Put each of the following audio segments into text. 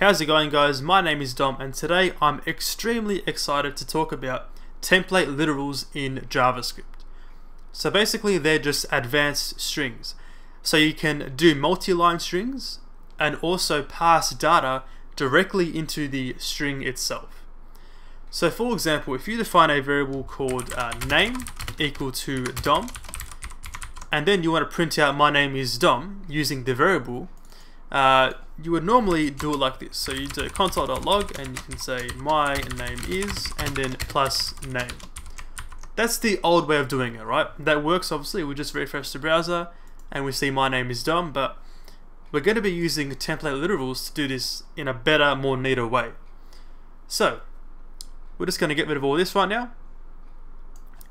How's it going guys? My name is Dom and today I'm extremely excited to talk about template literals in JavaScript. So basically they're just advanced strings. So you can do multi-line strings and also pass data directly into the string itself. So for example, if you define a variable called uh, name equal to Dom and then you want to print out my name is Dom using the variable uh, you would normally do it like this. So you do console.log and you can say my name is and then plus name. That's the old way of doing it, right? That works obviously. We just refresh the browser and we see my name is Dom, but we're going to be using template literals to do this in a better, more neater way. So we're just going to get rid of all this right now.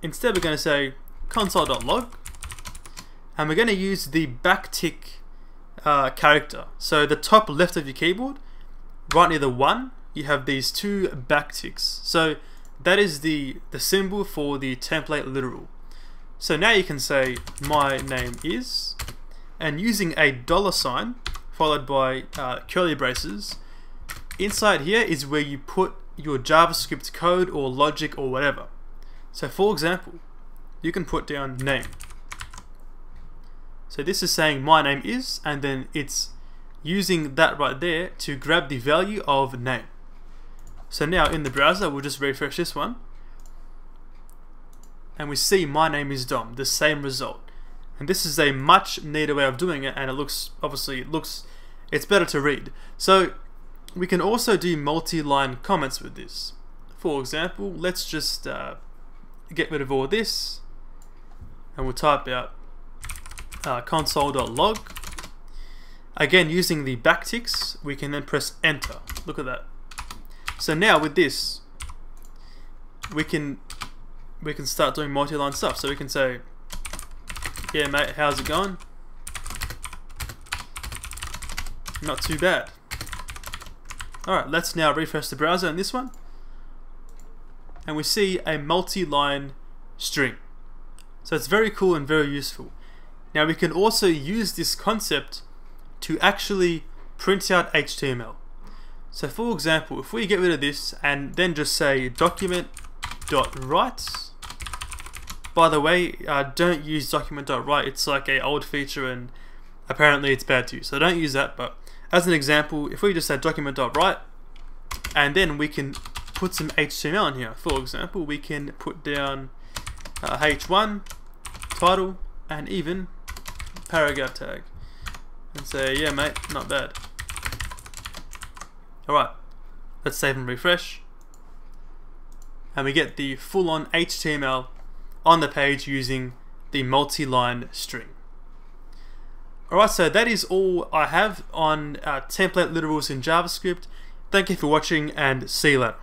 Instead, we're going to say console.log and we're going to use the backtick uh, character. So the top left of your keyboard, right near the 1, you have these two backticks. So that is the, the symbol for the template literal. So now you can say my name is, and using a dollar sign followed by uh, curly braces, inside here is where you put your JavaScript code or logic or whatever. So for example, you can put down name. So this is saying my name is, and then it's using that right there to grab the value of name. So now in the browser, we'll just refresh this one. And we see my name is Dom, the same result. And this is a much neater way of doing it, and it looks, obviously, it looks, it's better to read. So we can also do multi-line comments with this. For example, let's just uh, get rid of all this, and we'll type out uh, console.log. Again, using the backticks, we can then press enter. Look at that. So now with this, we can we can start doing multi-line stuff. So we can say, yeah mate, how's it going? Not too bad. Alright, let's now refresh the browser in this one. And we see a multi-line string. So it's very cool and very useful. Now we can also use this concept to actually print out HTML. So for example, if we get rid of this and then just say document.write, by the way, uh, don't use document.write, it's like a old feature and apparently it's bad to use, so don't use that, but as an example, if we just say document.write, and then we can put some HTML in here. For example, we can put down uh, h1, title, and even paragraph tag and say, yeah mate, not bad. Alright, let's save and refresh. And we get the full-on HTML on the page using the multi-line string. Alright, so that is all I have on uh, template literals in JavaScript. Thank you for watching and see you later.